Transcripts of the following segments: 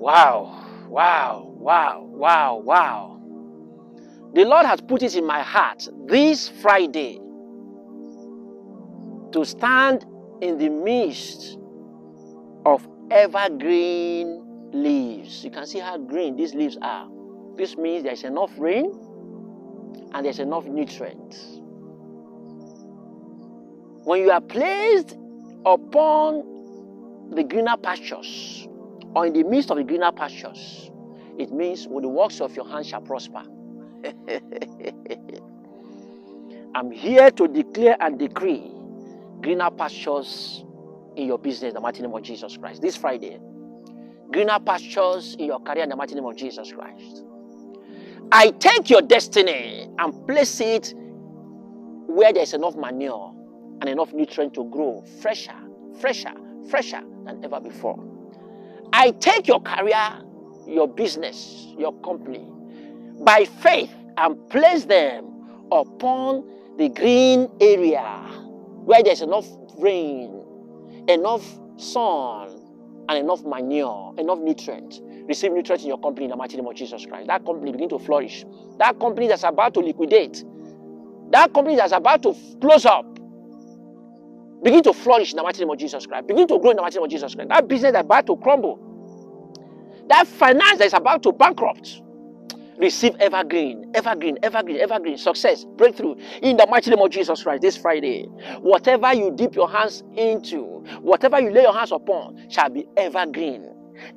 Wow, wow, wow, wow, wow. The Lord has put it in my heart this Friday to stand in the midst of evergreen leaves. You can see how green these leaves are. This means there's enough rain and there's enough nutrients. When you are placed upon the greener pastures or in the midst of the greener pastures, it means when the works of your hands shall prosper. I'm here to declare and decree greener pastures in your business in the mighty name of Jesus Christ. This Friday, greener pastures in your career in the mighty name of Jesus Christ. I take your destiny and place it where there's enough manure and enough nutrient to grow fresher, fresher, fresher than ever before. I take your career, your business, your company by faith and place them upon the green area where there's enough rain, enough sun, and enough manure, enough nutrient. Receive nutrients in your company in the mighty name of Jesus Christ. That company begin to flourish. That company that's about to liquidate. That company that's about to close up. Begin to flourish in the mighty name of Jesus Christ. Begin to grow in the mighty name of Jesus Christ. That business that's about to crumble. That finance that's about to bankrupt receive evergreen, evergreen, evergreen, evergreen, success, breakthrough in the mighty name of Jesus Christ this Friday. Whatever you dip your hands into, whatever you lay your hands upon, shall be evergreen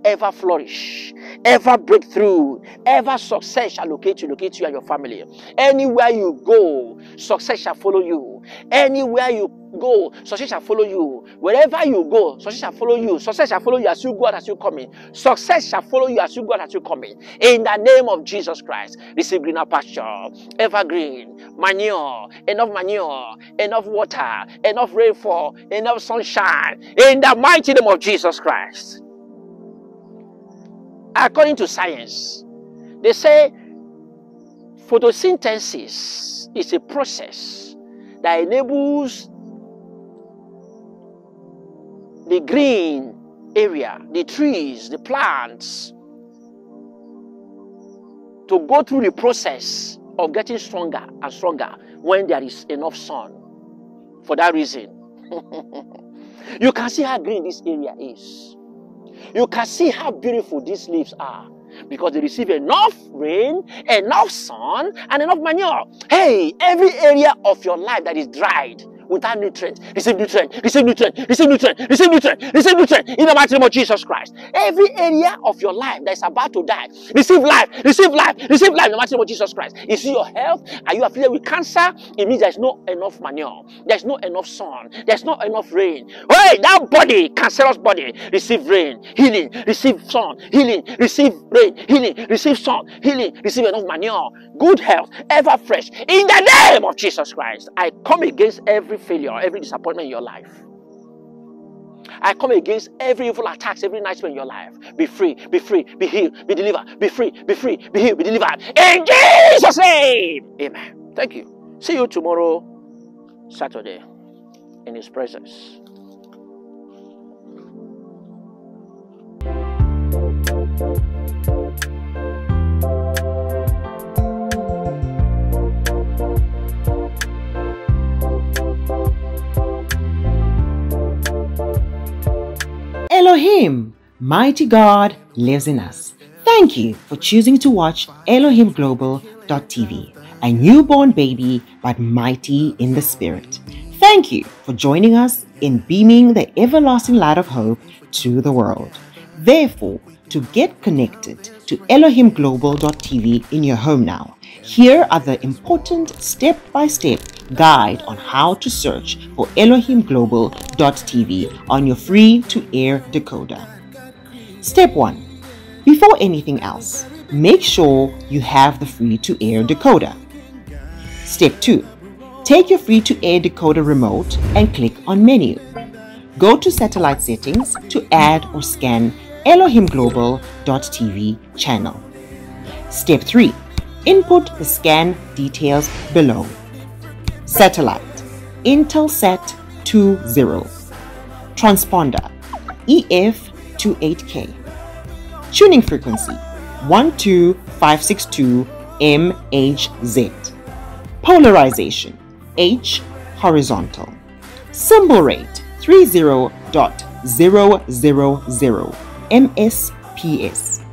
ever flourish, ever breakthrough, ever success shall locate you, locate you and your family. Anywhere you go, success shall follow you. Anywhere you go, success shall follow you. Wherever you go, success shall follow you. Success shall follow you as you go out as you come in. Success shall follow you as you go out as you come in. In the name of Jesus Christ, receive greener pasture, evergreen, manure, enough manure, enough water, enough rainfall, enough sunshine. In the mighty name of Jesus Christ. According to science, they say photosynthesis is a process that enables the green area, the trees, the plants, to go through the process of getting stronger and stronger when there is enough sun. For that reason, you can see how green this area is. You can see how beautiful these leaves are because they receive enough rain, enough sun, and enough manure. Hey, every area of your life that is dried without nutrient, receive nutrient, receive nutrient, receive nutrient, receive nutrient, receive nutrient in the mighty name of Jesus Christ. Every area of your life that is about to die, receive life, receive life, receive life in the mighty name of Jesus Christ. Is see your health, are you afflicted with cancer? It means there's not enough manure, there's not enough sun, there's not enough rain. Hey, that body, cancerous body, receive rain, healing, receive sun, healing, receive rain, healing, receive sun, healing, receive enough manure, good health, ever fresh. In the name of Jesus Christ, I come against every failure, every disappointment in your life. I come against every evil attacks, every nightmare in your life. Be free, be free, be healed, be delivered, be free, be free, be healed, be delivered. In Jesus' name. Amen. Thank you. See you tomorrow, Saturday, in His presence. Elohim, mighty God, lives in us. Thank you for choosing to watch ElohimGlobal.tv, a newborn baby but mighty in the spirit. Thank you for joining us in beaming the everlasting light of hope to the world. Therefore, to get connected to ElohimGlobal.tv in your home now, here are the important step by step guide on how to search for ElohimGlobal.tv on your free to air decoder. Step 1 Before anything else, make sure you have the free to air decoder. Step 2 Take your free to air decoder remote and click on Menu. Go to Satellite Settings to add or scan ElohimGlobal.tv channel. Step 3 Input the scan details below. Satellite Intelsat 20 Transponder EF28K Tuning frequency 12562 MHZ. Polarization H horizontal. Symbol rate 30.000 MSPS.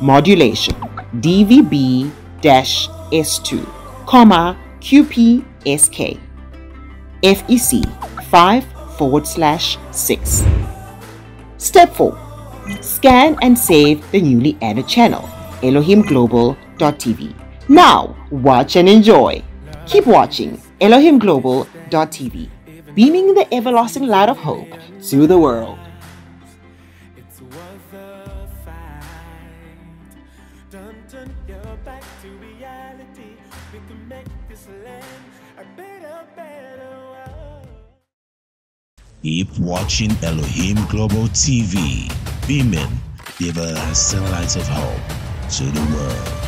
Modulation DVB S2, comma QPSK. FEC 5 forward slash 6. Step 4. Scan and save the newly added channel, ElohimGlobal.tv. Now, watch and enjoy. Keep watching ElohimGlobal.tv, beaming the everlasting light of hope to the world. Keep watching Elohim Global TV, beaming the everlasting light of hope to the world.